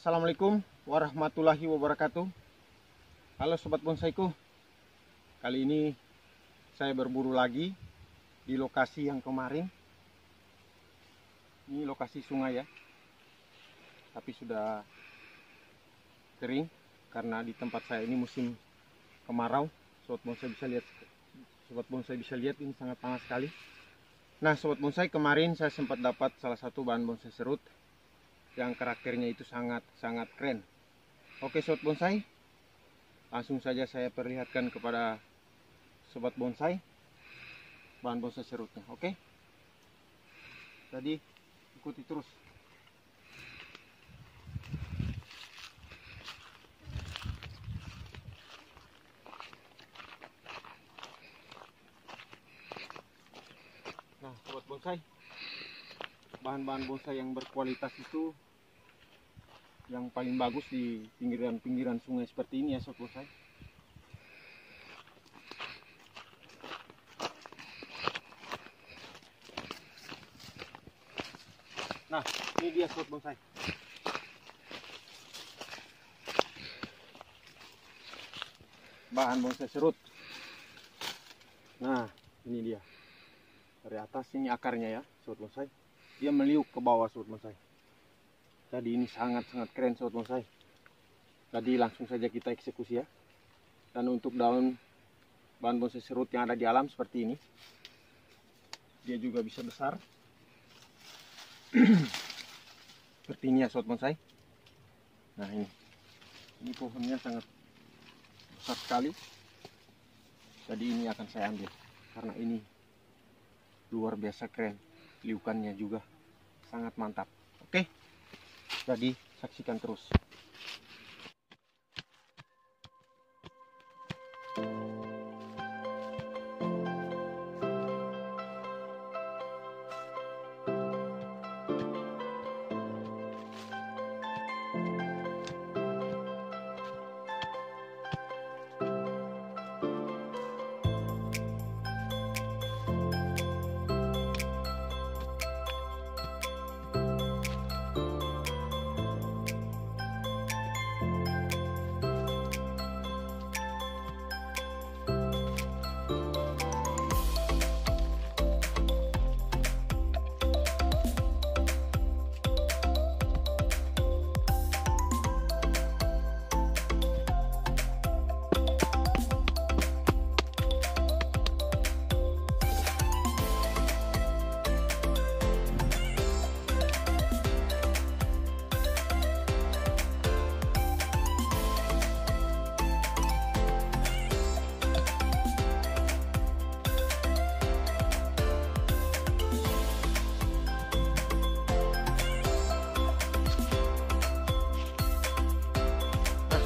Assalamualaikum warahmatullahi wabarakatuh. Halo Sobat Bonsaiku. Kali ini saya berburu lagi di lokasi yang kemarin. Ini lokasi sungai ya. Tapi sudah kering Karena di tempat saya ini musim kemarau. Sobat Bonsai bisa lihat Sobat Bonsai bisa lihat ini sangat panas sekali. Nah Sobat Bonsai kemarin saya sempat dapat salah satu bahan bonsai serut yang karakternya itu sangat sangat keren. Oke sobat bonsai, langsung saja saya perlihatkan kepada sobat bonsai bahan bonsai serutnya. Oke, jadi ikuti terus. Nah, sobat bonsai, bahan-bahan bonsai yang berkualitas itu yang paling bagus di pinggiran-pinggiran sungai seperti ini ya sobat bonsai. Nah, ini dia sobat bonsai. Bahan bonsai serut. Nah, ini dia. Dari atas ini akarnya ya, sobat bonsai dia meliuk ke bawah sobat bonsai jadi ini sangat-sangat keren sobat bonsai jadi langsung saja kita eksekusi ya. Dan untuk daun bahan bonsai serut yang ada di alam seperti ini dia juga bisa besar. Seperti ini ya sobat bonsai nah ini. Ini pohonnya sangat besar sekali. Jadi ini akan saya ambil karena ini luar biasa keren liukannya juga. Sangat mantap. Oke jadi saksikan terus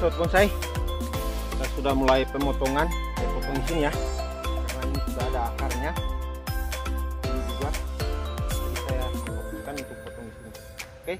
sobat bonsai kita sudah mulai pemotongan ya, potong ya karena ini sudah ada akarnya ini juga jadi saya fokuskan untuk potong sini oke.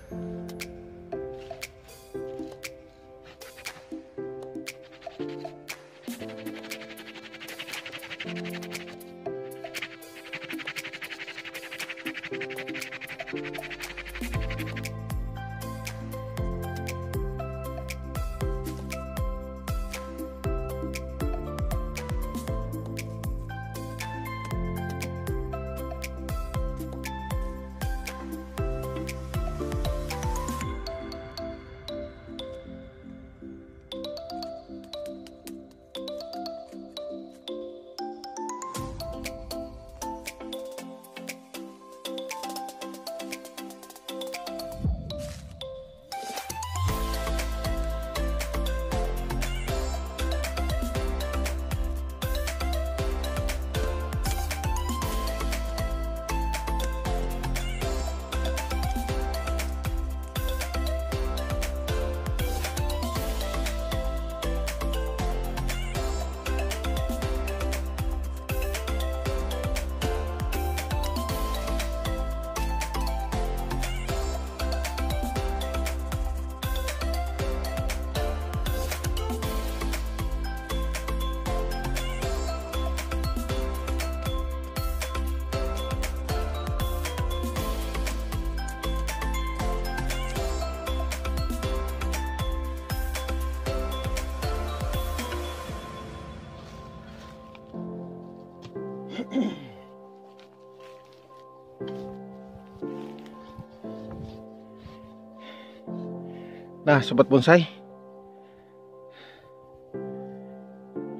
Nah, sobat bonsai.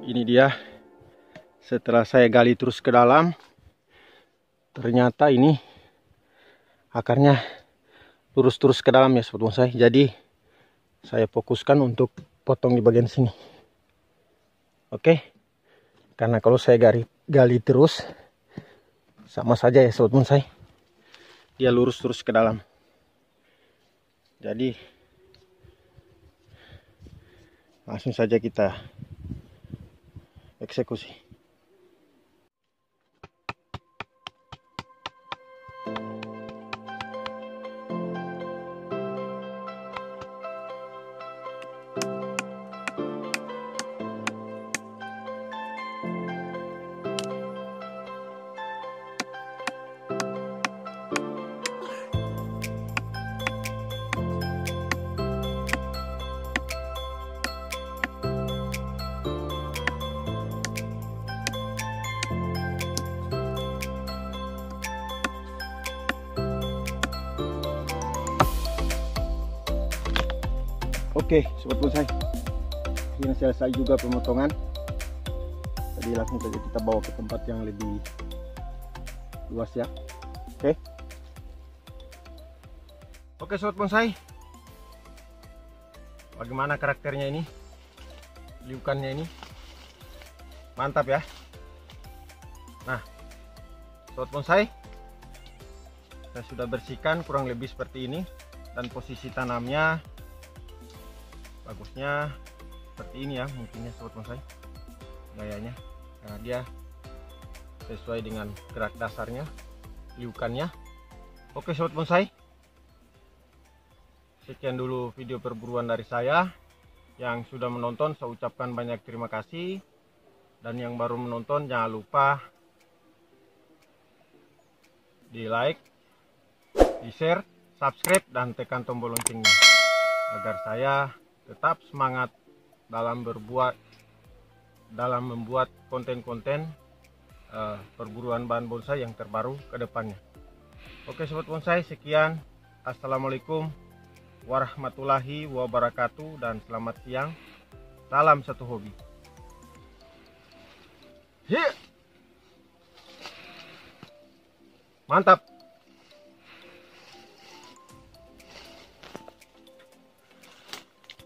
Ini dia. Setelah saya gali terus ke dalam, ternyata ini akarnya lurus terus ke dalam ya sobat bonsai. Jadi saya fokuskan untuk potong di bagian sini. Oke. Karena kalau saya gali, gali terus sama saja ya sobat bonsai. Dia lurus terus ke dalam. Jadi langsung saja kita eksekusi Oke, sobat bonsai. Ini selesai juga pemotongan. Jadi langsung saja kita bawa ke tempat yang lebih luas ya. Oke. Oke, sobat bonsai. Bagaimana karakternya ini? Liukannya ini. Mantap ya. Nah, sobat bonsai, saya sudah bersihkan kurang lebih seperti ini dan posisi tanamnya bagusnya seperti ini ya mungkinnya sobat bonsai. Gayanya. Karena dia sesuai dengan gerak dasarnya liukannya. Oke sobat bonsai. Sekian dulu video perburuan dari saya. Yang sudah menonton saya ucapkan banyak terima kasih. Dan yang baru menonton jangan lupa di like di share subscribe dan tekan tombol loncengnya. Agar saya tetap semangat dalam berbuat dalam membuat konten-konten uh, perburuan bahan bonsai yang terbaru ke depannya. Oke sobat bonsai, sekian. Assalamualaikum warahmatullahi wabarakatuh dan selamat siang. Salam satu hobi. Yeah. Mantap.